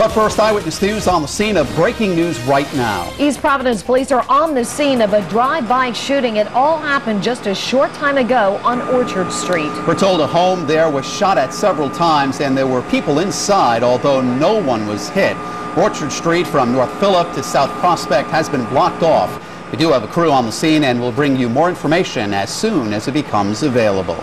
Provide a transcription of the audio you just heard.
But first, Eyewitness News on the scene of breaking news right now. East Providence police are on the scene of a drive-by shooting. It all happened just a short time ago on Orchard Street. We're told a home there was shot at several times and there were people inside, although no one was hit. Orchard Street from North Phillip to South Prospect has been blocked off. We do have a crew on the scene and we'll bring you more information as soon as it becomes available.